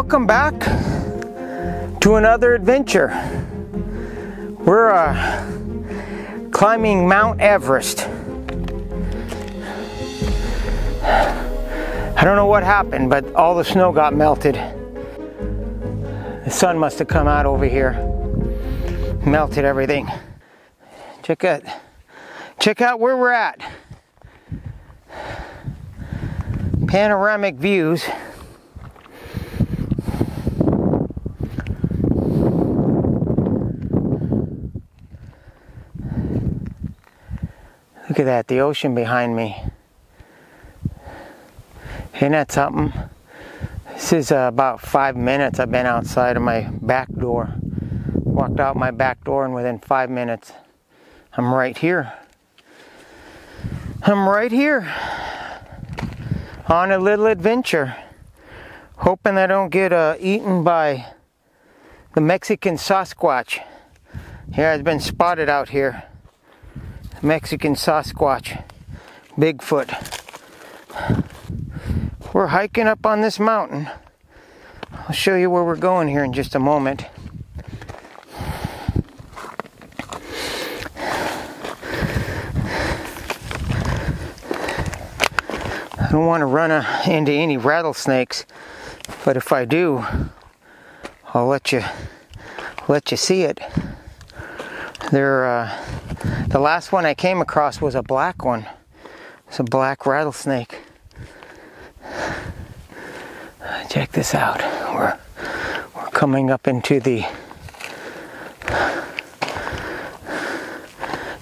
Welcome back to another adventure. We're uh, climbing Mount Everest. I don't know what happened, but all the snow got melted. The sun must have come out over here, melted everything. Check out, check out where we're at. Panoramic views. Look at that, the ocean behind me. Isn't that something? This is uh, about five minutes I've been outside of my back door. Walked out my back door and within five minutes I'm right here. I'm right here on a little adventure. Hoping I don't get uh, eaten by the Mexican Sasquatch. Here, has been spotted out here. Mexican Sasquatch, Bigfoot. We're hiking up on this mountain. I'll show you where we're going here in just a moment. I don't want to run into any rattlesnakes, but if I do, I'll let you let you see it. They're uh, the last one I came across was a black one. It's a black rattlesnake. Check this out. We're we're coming up into the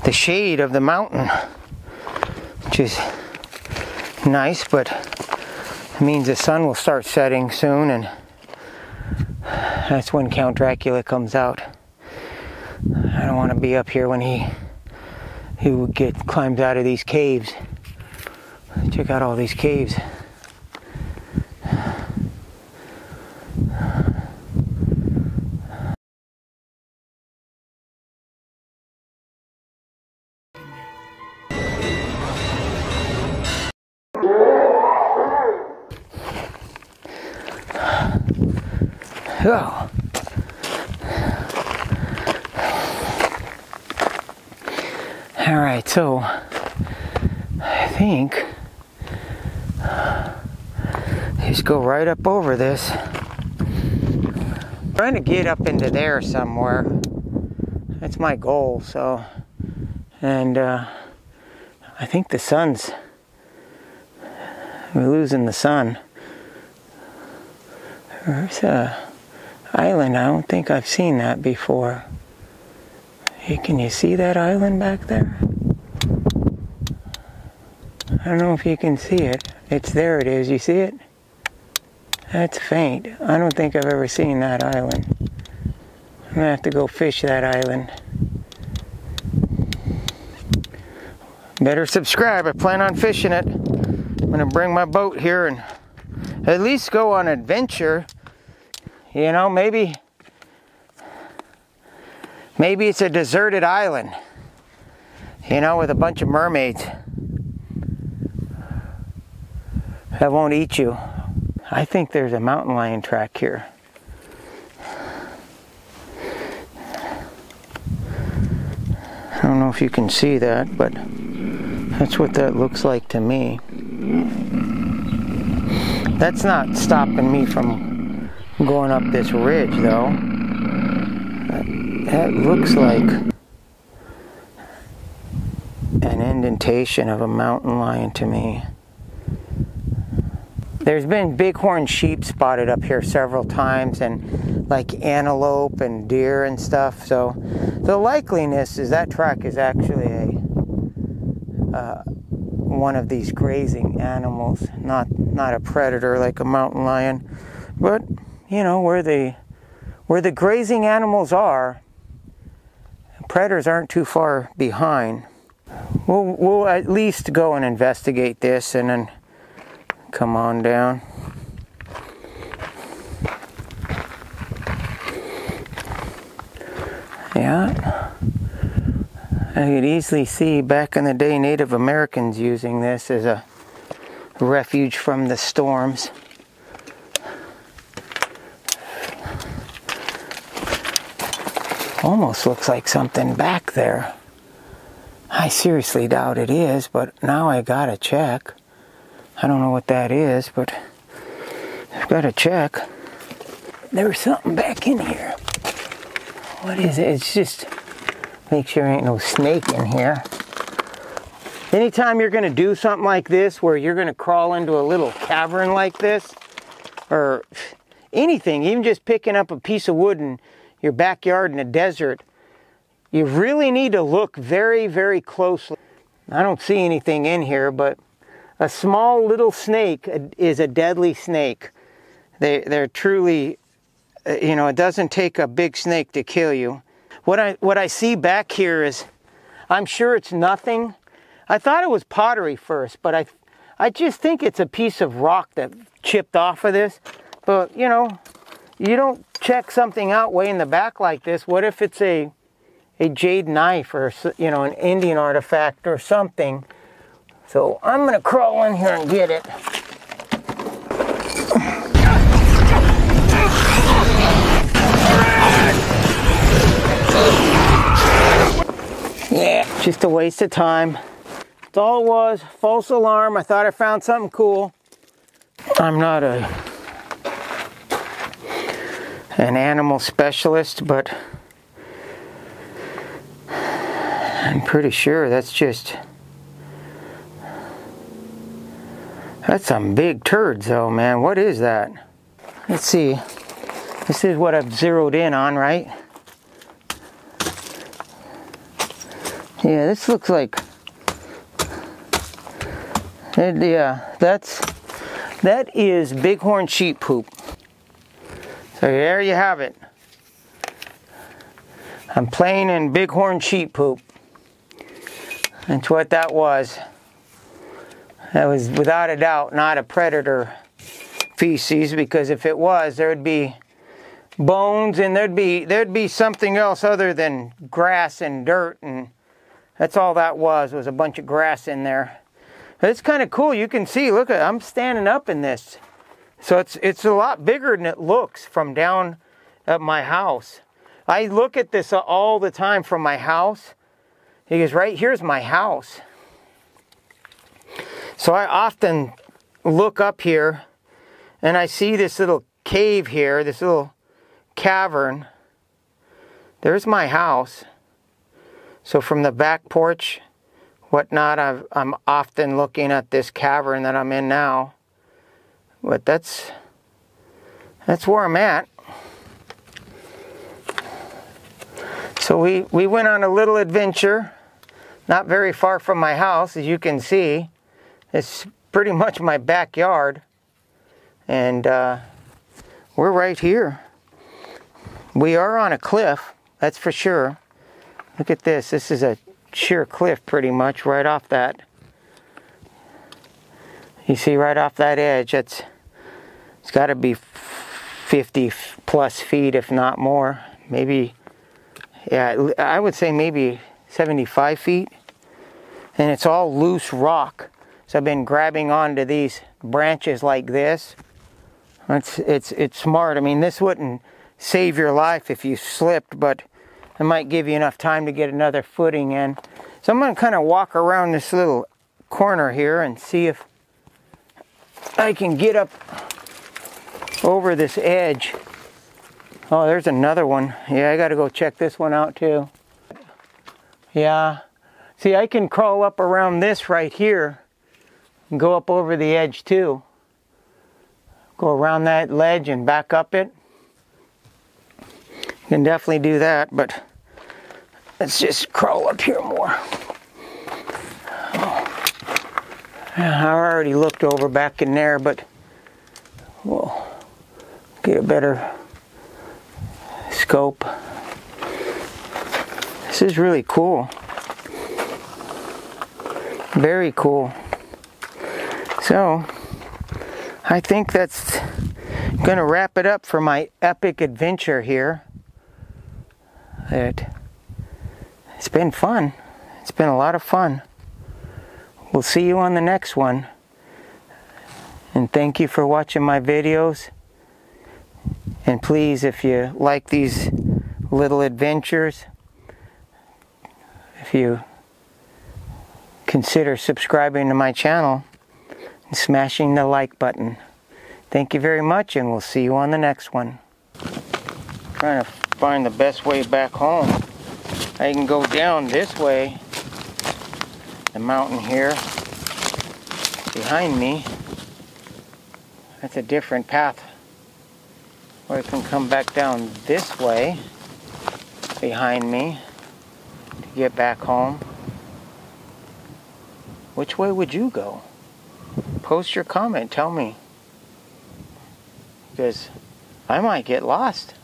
the shade of the mountain, which is nice, but it means the sun will start setting soon, and that's when Count Dracula comes out. I don't want to be up here when he he would get climbs out of these caves. Check out all these caves. Oh. All right, so I think just go right up over this. trying to get up into there somewhere. That's my goal. So, and uh, I think the sun's we're losing the sun. There's a island. I don't think I've seen that before. Hey, can you see that island back there? I don't know if you can see it. It's there it is. You see it? That's faint. I don't think I've ever seen that island. I'm gonna have to go fish that island. Better subscribe. I plan on fishing it. I'm gonna bring my boat here and at least go on adventure. You know, maybe maybe it's a deserted island. You know, with a bunch of mermaids that won't eat you. I think there's a mountain lion track here. I don't know if you can see that, but that's what that looks like to me. That's not stopping me from going up this ridge, though. That looks like an indentation of a mountain lion to me. There's been bighorn sheep spotted up here several times, and like antelope and deer and stuff. So the likeliness is that track is actually a uh, one of these grazing animals, not not a predator like a mountain lion, but you know where the where the grazing animals are, predators aren't too far behind. We'll, we'll at least go and investigate this and then come on down. Yeah. I could easily see back in the day Native Americans using this as a refuge from the storms. Almost looks like something back there. I seriously doubt it is, but now I gotta check. I don't know what that is, but I've gotta check. There's something back in here. What is it? It's just make sure ain't no snake in here. Anytime you're gonna do something like this, where you're gonna crawl into a little cavern like this, or anything, even just picking up a piece of wood in your backyard in a desert, you really need to look very, very closely. I don't see anything in here, but a small little snake is a deadly snake. They, they're truly, uh, you know, it doesn't take a big snake to kill you. What I, what I see back here is, I'm sure it's nothing. I thought it was pottery first, but I, I just think it's a piece of rock that chipped off of this. But, you know, you don't check something out way in the back like this. What if it's a a jade knife or you know an Indian artifact or something. So I'm gonna crawl in here and get it. Yeah, just a waste of time. That's all it was. False alarm. I thought I found something cool. I'm not a an animal specialist, but I'm pretty sure that's just that's some big turds though man. What is that? Let's see. This is what I've zeroed in on right? Yeah this looks like it, yeah that's that is bighorn sheep poop so there you have it I'm playing in bighorn sheep poop that's what that was. That was without a doubt not a predator feces because if it was, there'd be bones and there'd be there'd be something else other than grass and dirt and that's all that was was a bunch of grass in there. But it's kind of cool. You can see, look at I'm standing up in this. So it's it's a lot bigger than it looks from down at my house. I look at this all the time from my house because right here's my house. So I often look up here and I see this little cave here, this little cavern. There's my house. So from the back porch, whatnot, i am often looking at this cavern that I'm in now. But that's that's where I'm at. So we, we went on a little adventure not very far from my house, as you can see. It's pretty much my backyard. And uh, we're right here. We are on a cliff, that's for sure. Look at this. This is a sheer cliff pretty much right off that. You see right off that edge, it's, it's got to be 50 plus feet, if not more. Maybe, yeah, I would say maybe 75 feet. And it's all loose rock. So I've been grabbing onto these branches like this. It's, it's, it's smart. I mean, this wouldn't save your life if you slipped, but it might give you enough time to get another footing in. So I'm going to kind of walk around this little corner here and see if I can get up over this edge. Oh, there's another one. Yeah, I got to go check this one out too. Yeah. See, I can crawl up around this right here and go up over the edge too. Go around that ledge and back up it. You can definitely do that, but let's just crawl up here more. Oh. I already looked over back in there, but we'll get a better scope. This is really cool. Very cool. So, I think that's going to wrap it up for my epic adventure here. It, it's been fun. It's been a lot of fun. We'll see you on the next one. And thank you for watching my videos. And please, if you like these little adventures. If you consider subscribing to my channel and smashing the like button. Thank you very much, and we'll see you on the next one. Trying to find the best way back home. I can go down this way, the mountain here behind me. That's a different path. Or I can come back down this way behind me to get back home. Which way would you go? Post your comment, tell me. Because I might get lost.